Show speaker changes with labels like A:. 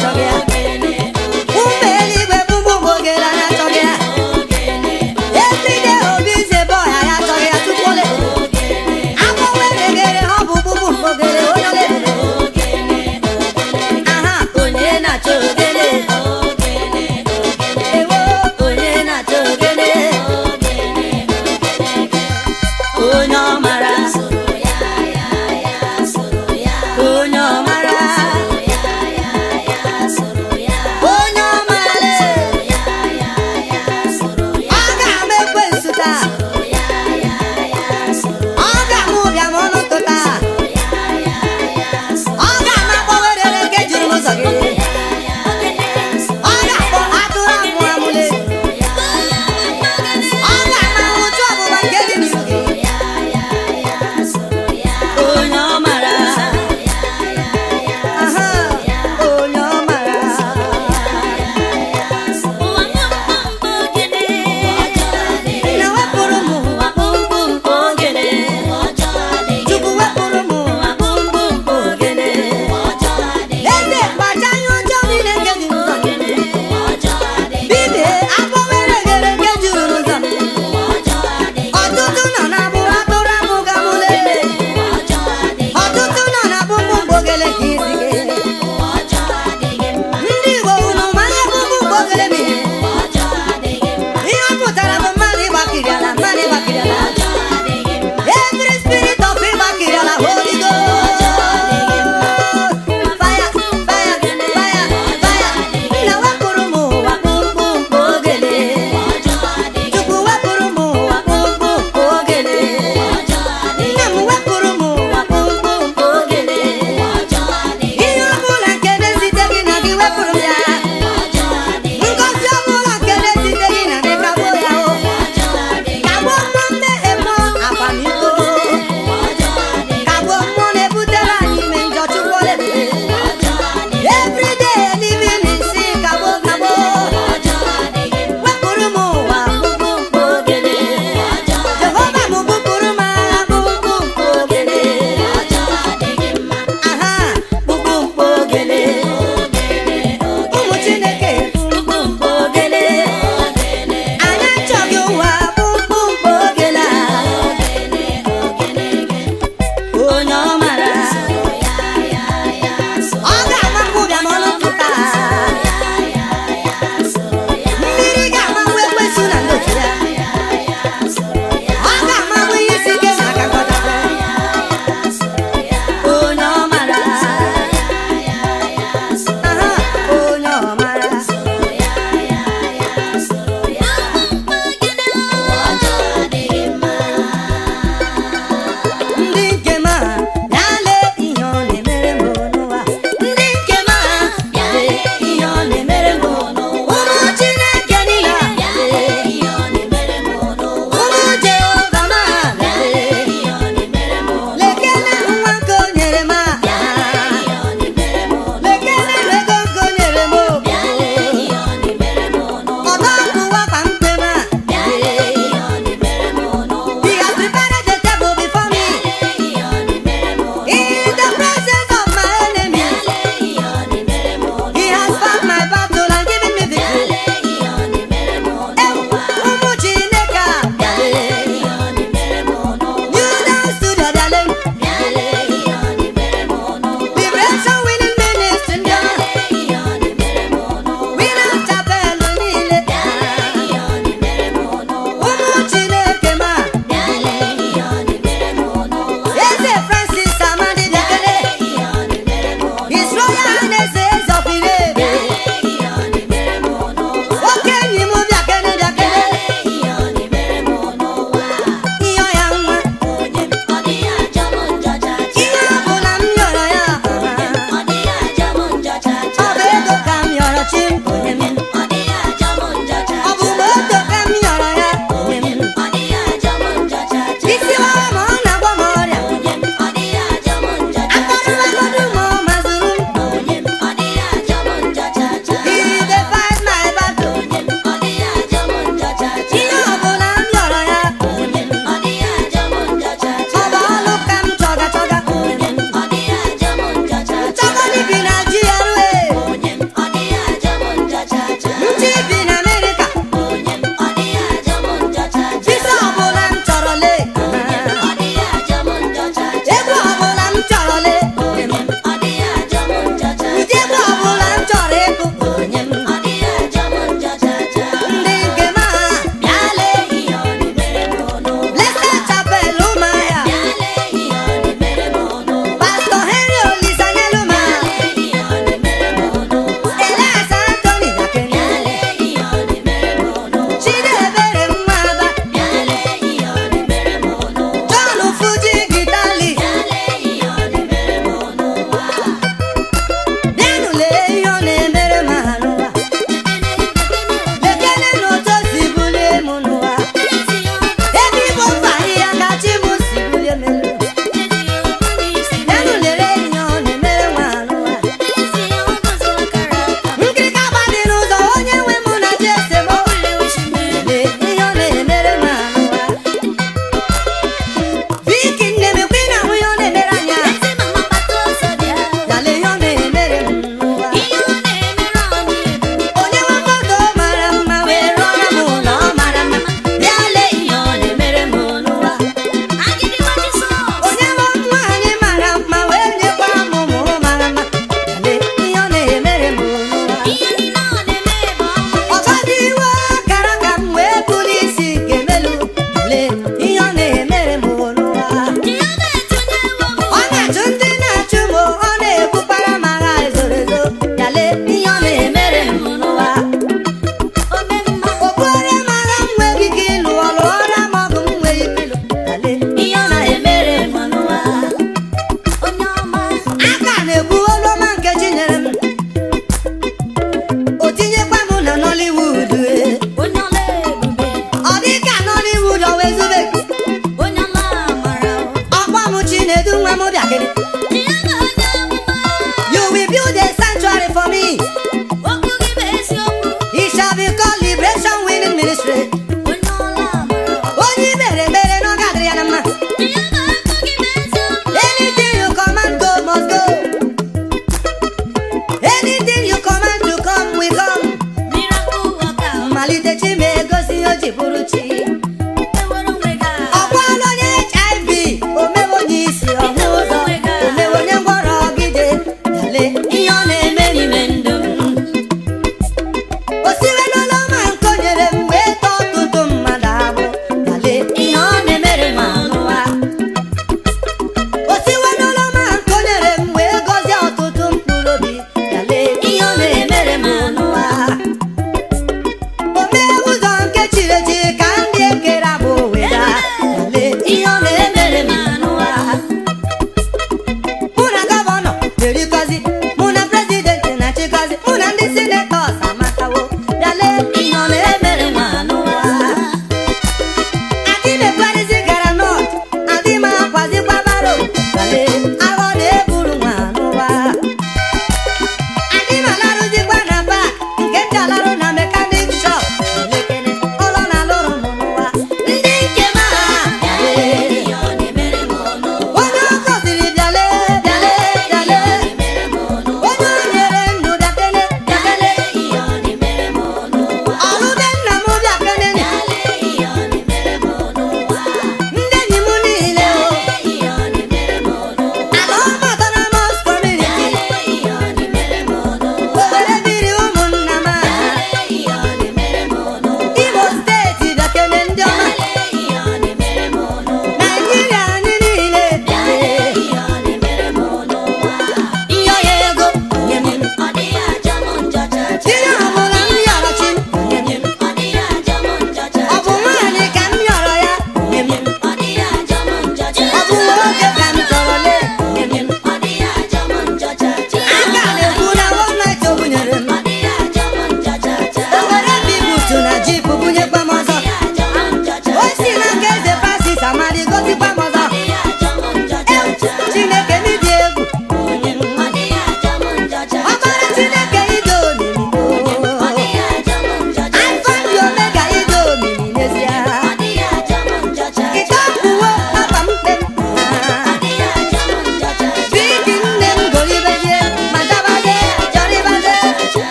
A: Chọgọdị watching. Guru